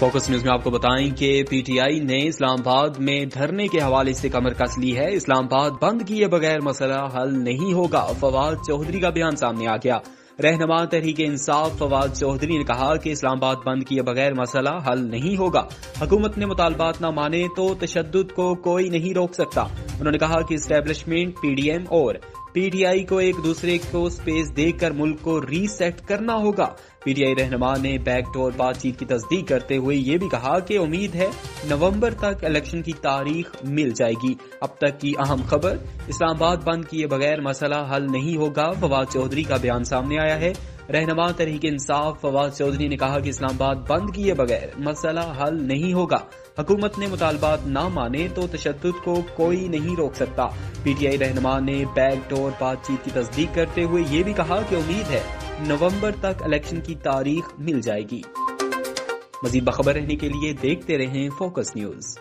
Focus news में आपको बताएँ कि पीटीआई ने इस्लामाबाद में धरने के हवाले से कमर कस ली है। इस्लामाबाद बंद किए बगैर मसला हल नहीं होगा, फवाद चौधरी का बयान सामने आ गया। रहनमा तहरीक इंसाफ फवाद चौधरी ने कहा कि इस्लामाबाद बंद किए बगैर मसला हल नहीं होगा। हुकूमत ने मुतालबात न माने तो तशद को कोई नहीं रोक सकता। उन्होंने कहा कि स्टैब्लिशमेंट पीडीएम और पीटीआई को एक दूसरे को स्पेस देकर मुल्क को रीसेट करना होगा। पीटीआई रहनुमा ने बैकडोर बातचीत की तस्दीक करते हुए ये भी कहा कि उम्मीद है नवंबर तक इलेक्शन की तारीख मिल जाएगी। अब तक की अहम खबर, इस्लामाबाद बंद किए बगैर मसला हल नहीं होगा। फवाद चौधरी का बयान सामने आया है। रहनमा तहरीक इंसाफ, फवाद चौधरी ने कहा कि इस्लामाबाद बंद किए बगैर मसला हल नहीं होगा। हुकूमत ने मुतालबात न माने तो तशद को कोई नहीं रोक सकता। पीटीआई रहनमा ने बैग डोर बातचीत की तस्दीक करते हुए ये भी कहा कि उम्मीद है नवंबर तक इलेक्शन की तारीख मिल जाएगी। मजीद बखबर रहने के लिए देखते रहें फोकस न्यूज़।